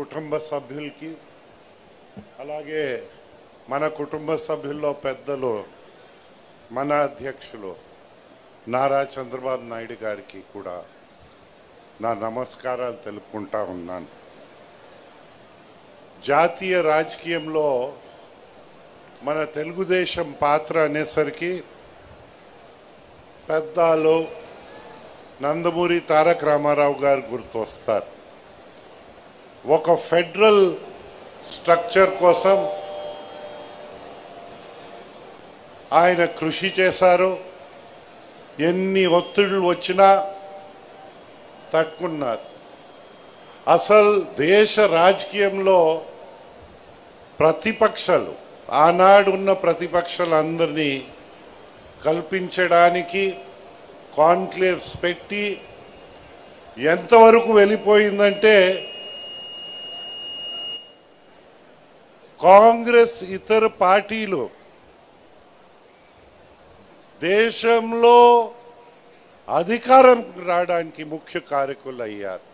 కుటుంబ సభ్యులకి అలాగే మన కుటుంబ సభ్యుల్లో పెద్దలు మన అధ్యక్షులు నారా చంద్రబాబు నాయుడు గారికి కూడా నా నమస్కారాలు తెలుపుకుంటా ఉన్నాను. జాతీయ రాజకీయంలో మన తెలుగుదేశం పాత్ర అనేసరికి పెద్దలు నందమూరి తారక రామారావు గారు గుర్తొస్తారు. ఒక ఫెడరల్ స్ట్రక్చర్ కోసం ఆయన కృషి చేశారు. ఎన్ని ఒత్తిడులు వచ్చినా తట్టుకున్నారు. అసలు దేశ రాజకీయంలో ప్రతిపక్షాలు ఆనాడున్న ప్రతిపక్షాలందరినీ కల్పించడానికి కాన్క్లేవ్స్ పెట్టి ఎంతవరకు వెళ్ళిపోయిందంటే కాంగ్రెస్ ఇతర పార్టీలు దేశంలో అధికారం రావడానికి ముఖ్య కారకులు అయ్యారు.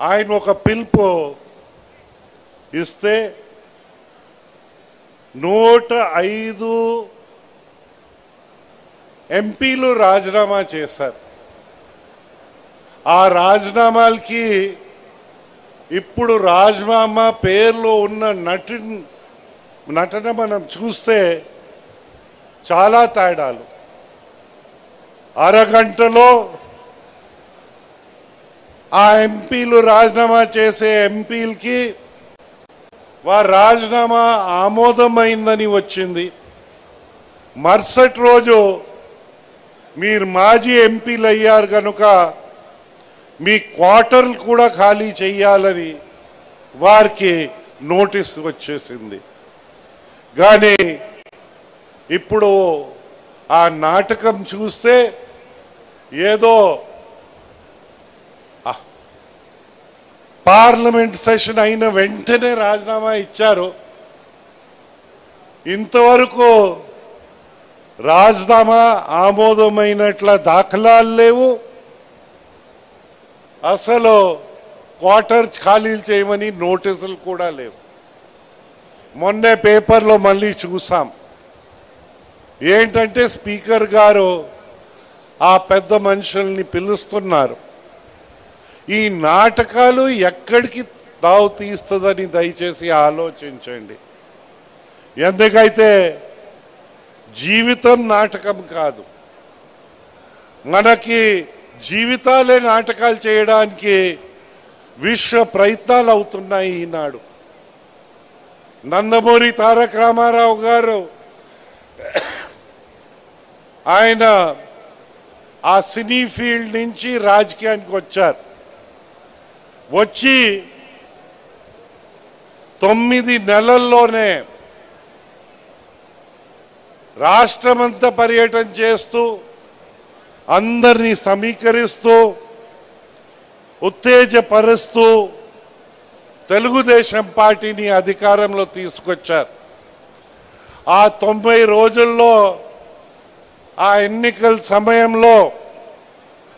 ఆయన ఒక పిలుపు ఇస్తే నూట ఐదు ఎంపీలు రాజీనామా చేశారు. ఆ రాజీనామాలకి ఇప్పుడు రాజ్మామ పేర్లో ఉన్న నటి నటన మనం చూస్తే చాలా తేడాలు. అరగంటలో ఆ ఎంపీలు రాజీనామా చేసే ఎంపీలకి వారి రాజీనామా ఆమోదమైందని వచ్చింది. మరుసటి రోజు మీరు మాజీ ఎంపీలు అయ్యారు కనుక మీ క్వార్టర్లు కూడా ఖాళీ చేయాలని వారికి నోటీస్ వచ్చేసింది. కానీ ఇప్పుడు ఆ నాటకం చూస్తే ఏదో పార్లమెంట్ సెషన్ అయిన వెంటనే రాజీనామా ఇచ్చారు. ఇంతవరకు రాజీనామా ఆమోదమైనట్ల దాఖలాలు లేవు. అసలు క్వార్టర్ ఖాళీలు చేయమని నోటీసులు కూడా లేవు. మొన్నే పేపర్లో మళ్ళీ చూసాం. ఏంటంటే స్పీకర్ గారు ఆ పెద్ద మనుషుల్ని పిలుస్తున్నారు. ఈ నాటకాలు ఎక్కడికి దావు తీస్తుందని దయచేసి ఆలోచించండి. ఎందుకైతే జీవితం నాటకం కాదు మనకి జీవితాలే నాటకాలు చేయడానికి విశ్వ ప్రయత్నాలు అవుతున్నాయి ఈనాడు. నందమూరి తారక రామారావు గారు ఆయన ఆ సినీ ఫీల్డ్ నుంచి రాజకీయానికి వచ్చారు. వచ్చి తొమ్మిది నెలల్లోనే రాష్ట్రమంతా పర్యటన చేస్తూ అందరినీ సమీకరిస్తూ ఉత్తేజపరుస్తూ తెలుగుదేశం పార్టీని అధికారంలో తీసుకొచ్చారు. ఆ తొంభై రోజుల్లో ఆ ఎన్నికల సమయంలో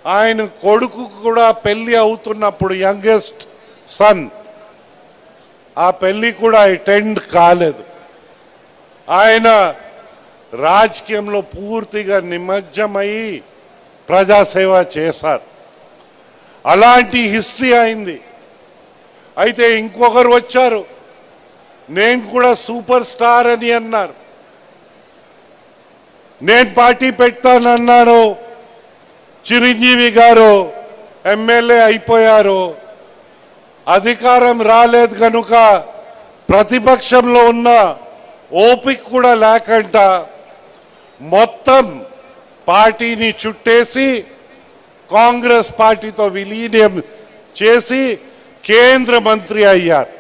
ఆయన కొడుకు కూడా పెళ్ళి అవుతున్నప్పుడు యంగెస్ట్ సన్. ఆ పెళ్ళి కూడా అటెండ్ కాలేదు. ఆయన రాజకీయంలో పూర్తిగా నిమజ్జమయ్యి ప్రజాసేవ చేశారు. అలాంటి హిస్టరీ అయింది. అయితే ఇంకొకరు వచ్చారు. నేను కూడా సూపర్ స్టార్ అని అన్నారు. నేను పార్టీ పెడతానన్నాను. చిరంజీవి గారు ఎమ్మెల్యే అయిపోయారు. అధికారం రాలేదు కనుక ప్రతిపక్షంలో ఉన్న ఓపిక కూడా లేకుండా మొత్తం పార్టీని చుట్టేసి కాంగ్రెస్ పార్టీతో విలీనం చేసి కేంద్ర మంత్రి అయ్యారు.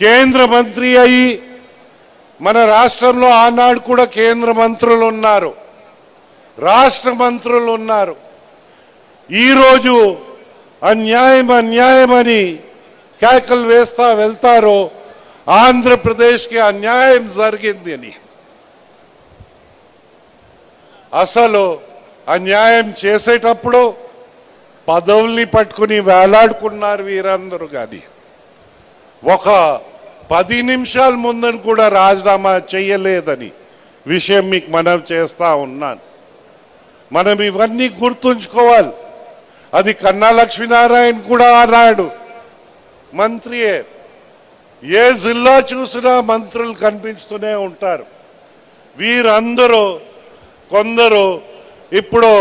కేంద్ర మంత్రి అయి మన రాష్ట్రంలో ఆనాడు కూడా కేంద్ర మంత్రులు ఉన్నారు. రాష్ట్ర మంత్రులు ఉన్నారు. ఈరోజు అన్యాయం అన్యాయమని కేకలు వేస్తా వెళ్తారో ఆంధ్రప్రదేశ్కి అన్యాయం జరిగింది అని. అసలు అన్యాయం చేసేటప్పుడు పదవుల్ని పట్టుకుని వేలాడుకున్నారు వీరందరూ కానీ ఒక పది నిమిషాల ముందని కూడా రాజీనామా చేయలేదని విషయం మీకు మనం చేస్తూ ఉన్నాను. మనం ఇవన్నీ గుర్తుంచుకోవాలి. అది కన్నా లక్ష్మీనారాయణ కూడా అన్నాడు మంత్రియే. ఏ జిల్లా చూసినా మంత్రులు కనిపిస్తూనే ఉంటారు. వీరందరూ కొందరు ఇప్పుడు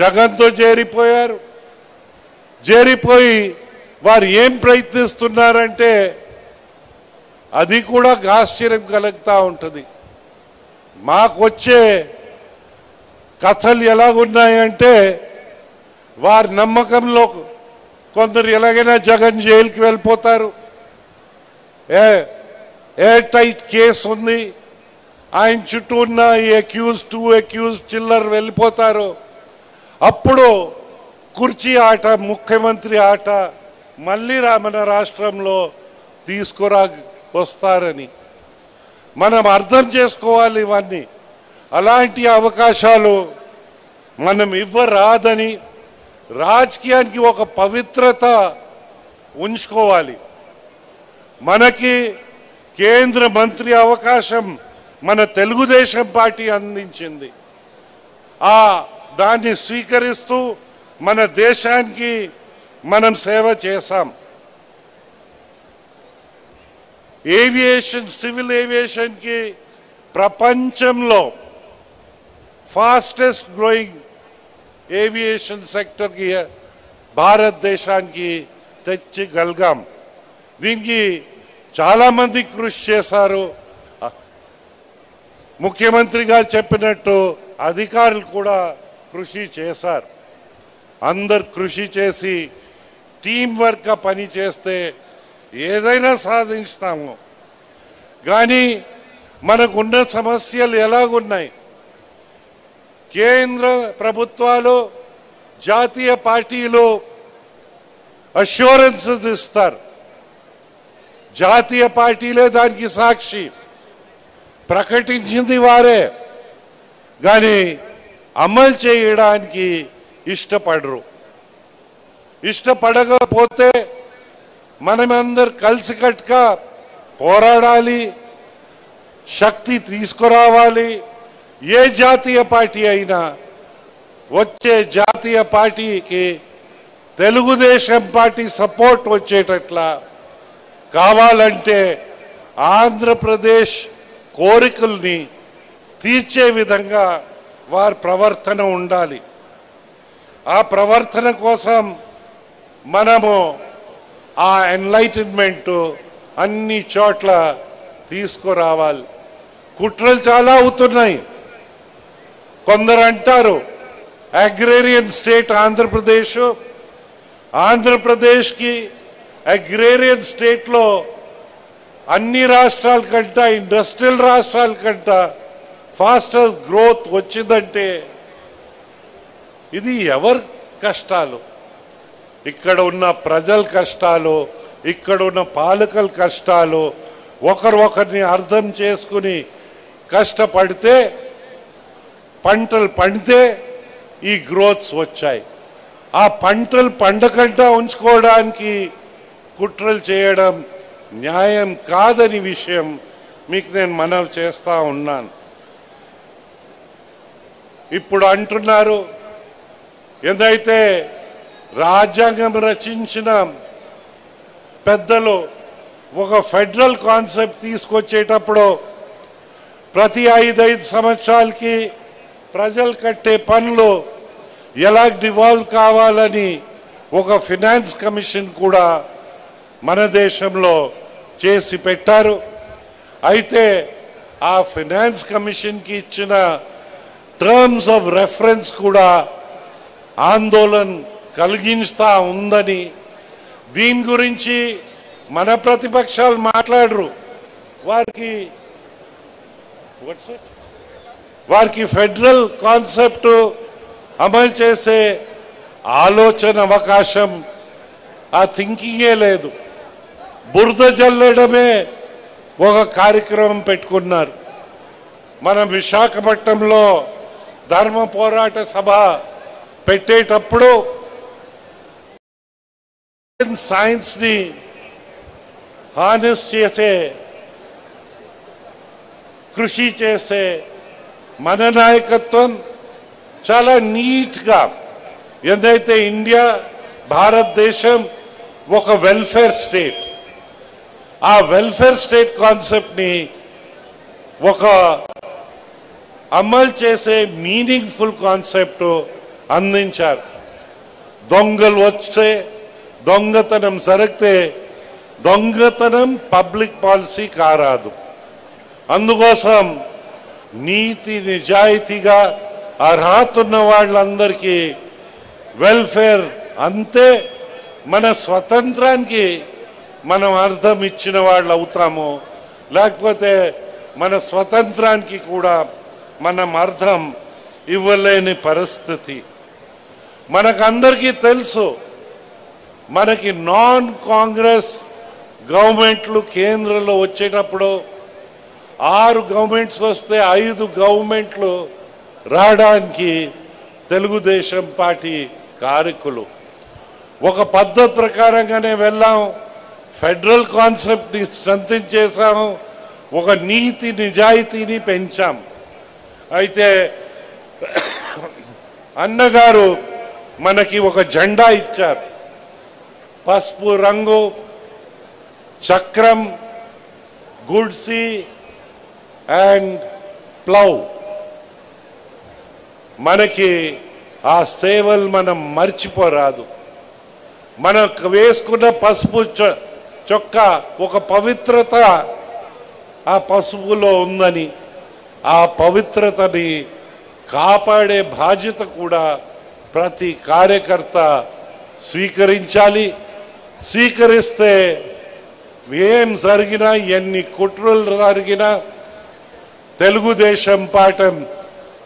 జగన్తో చేరిపోయారు. చేరిపోయి వారు ఏం ప్రయత్నిస్తున్నారంటే అది కూడా ఆశ్చర్యం కలుగుతూ ఉంటుంది. మాకు వచ్చే కథలు ఎలాగున్నాయంటే వారి నమ్మకంలో కొందరు ఎలాగైనా జగన్ జైలుకి వెళ్ళిపోతారు. ఏ ఏ టైట్ కేసు ఉంది ఆయన చుట్టూ ఉన్న ఈ అక్యూజ్ టూ అక్యూజ్ చిల్లర్ వెళ్ళిపోతారు. అప్పుడు కుర్చీ ఆట ముఖ్యమంత్రి ఆట మళ్ళీ మన రాష్ట్రంలో తీసుకురా వస్తారని మనం అర్థం చేసుకోవాలి ఇవన్నీ. అలాంటి అవకాశాలు మనం ఇవ్వరాదని రాజకీయానికి ఒక పవిత్రత ఉంచుకోవాలి. మనకి కేంద్ర మంత్రి అవకాశం మన తెలుగుదేశం పార్టీ అందించింది. ఆ దాన్ని స్వీకరిస్తూ మన దేశానికి మనం సేవ చేశాం. ఏవియేషన్ సివిల్ ఏవియేషన్కి ప్రపంచంలో ఫాస్టెస్ట్ గ్రోయింగ్ ఏవియేషన్ సెక్టర్కి భారతదేశానికి తెచ్చగలిగాం దీనికి చాలామంది కృషి చేశారు. ముఖ్యమంత్రి గారు చెప్పినట్టు అధికారులు కూడా కృషి చేశారు. అందరు కృషి చేసి టీం వర్క్గా పని చేస్తే ఏదైనా సాధిస్తాము కానీ మనకున్న సమస్యలు ఎలాగున్నాయి? కేంద్ర ప్రభుత్వాలు జాతీయ పార్టీలు అష్యూరెన్సెస్ ఇస్తారు. జాతీయ పార్టీలే దానికి సాక్షి. ప్రకటించింది వారే. కానీ అమలు చేయడానికి ఇష్టపడరు. ఇష్టపడకపోతే మనమందరు కలిసికట్టుగా పోరాడాలి శక్తి తీసుకురావాలి. ఏ జాతీయ పార్టీ అయినా వచ్చే జాతీయ పార్టీకి తెలుగుదేశం పార్టీ సపోర్ట్ వచ్చేటట్లా కావాలంటే ఆంధ్రప్రదేశ్ కోరికల్ని తీర్చే విధంగా వారి ప్రవర్తన ఉండాలి. ఆ ప్రవర్తన కోసం మనము ఆ ఎన్లైటన్మెంట్ అన్ని చోట్ల తీసుకురావాలి. కుట్రలు చాలా అవుతున్నాయి. కొందరు అంటారు అగ్రేరియన్ స్టేట్ ఆంధ్రప్రదేశ్ ఆంధ్రప్రదేశ్కి అగ్రేరియన్ స్టేట్లో అన్ని రాష్ట్రాల కంటే ఇండస్ట్రియల్ రాష్ట్రాల కంటే ఫాస్టెస్ట్ గ్రోత్ వచ్చిందంటే ఇది ఎవరి కష్టాలు? ఇక్కడ ఉన్న ప్రజల కష్టాలు ఇక్కడ ఉన్న పాలకుల కష్టాలు ఒకరు ఒకరిని అర్థం చేసుకుని కష్టపడితే పంటలు పండితే ఈ గ్రోత్స్ వచ్చాయి. ఆ పంటలు పండకుండా ఉంచుకోవడానికి కుట్రలు చేయడం న్యాయం కాదని విషయం మీకు నేను మనవి చేస్తా ఉన్నాను. ఇప్పుడు అంటున్నారు ఎందైతే రాజ్యాంగం రచించిన పెద్దలు ఒక ఫెడరల్ కాన్సెప్ట్ తీసుకొచ్చేటప్పుడు ప్రతి ఐదైదు సంవత్సరాలకి ప్రజలు కట్టే పనులు ఎలా డివాల్వ్ కావాలని ఒక ఫినాన్స్ కమిషన్ కూడా మన దేశంలో చేసి పెట్టారు. అయితే ఆ ఫినాన్స్ కమిషన్కి ఇచ్చిన టర్మ్స్ ఆఫ్ రెఫరెన్స్ కూడా ఆందోళన కలిగిస్తా ఉందని దీని గురించి మన ప్రతిపక్షాలు మాట్లాడరు. వారికి వారికి ఫెడరల్ కాన్సెప్ట్ అమలు చేసే ఆలోచన అవకాశం ఆ థింకింగే లేదు. బురద జల్లడమే ఒక కార్యక్రమం పెట్టుకున్నారు. మనం విశాఖపట్నంలో ధర్మ పోరాట సభ పెట్టేటప్పుడు సైన్స్ని హానెస్ చేసే కృషి చేసే మన నాయకత్వం చాలా నీట్గా ఏదైతే ఇండియా భారతదేశం ఒక వెల్ఫేర్ స్టేట్ ఆ వెల్ఫేర్ స్టేట్ కాన్సెప్ట్ని ఒక అమలు చేసే మీనింగ్ఫుల్ కాన్సెప్ట్ అందించారు. దొంగలు వస్తే దొంగతనం జరిగితే దొంగతనం పబ్లిక్ పాలసీ కారాదు. అందుకోసం నీతి నిజాయితీగా అర్హత ఉన్న వాళ్ళందరికీ వెల్ఫేర్ అంతే మన స్వతంత్రానికి మనం అర్థం ఇచ్చిన వాళ్ళు అవుతాము. లేకపోతే మన స్వతంత్రానికి కూడా మనం అర్థం ఇవ్వలేని పరిస్థితి. మనకందరికీ తెలుసు మనకి నాన్ కాంగ్రెస్ గవర్నమెంట్లు కేంద్రంలో వచ్చేటప్పుడు ఆరు గవర్నమెంట్స్ వస్తే ఐదు గవర్నమెంట్లు రావడానికి తెలుగుదేశం పార్టీ కారకులు. ఒక పద్ధతి ప్రకారంగానే వెళ్ళాం. ఫెడరల్ కాన్సెప్ట్ని స్ట్రెంగ్ చేశాము ఒక నీతి నిజాయితీని పెంచాం అయితే అన్నగారు మనకి ఒక జెండా ఇచ్చారు. పసుపు రంగు చక్రం గుడ్సి అండ్ ప్లౌ. మనకి ఆ సేవలు మనం మర్చిపోరాదు. మనకు వేసుకున్న పసుపు చ చొక్క ఒక పవిత్రత ఆ పసుపులో ఉందని ఆ పవిత్రతని కాపాడే బాధ్యత కూడా ప్రతి కార్యకర్త స్వీకరించాలి. స్వీకరిస్తే ఏం జరిగినా ఎన్ని కుట్రలు జరిగినా తెలుగుదేశం పాఠం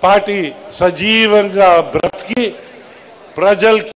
పార్టీ సజీవంగా బ్రతికి ప్రజలకి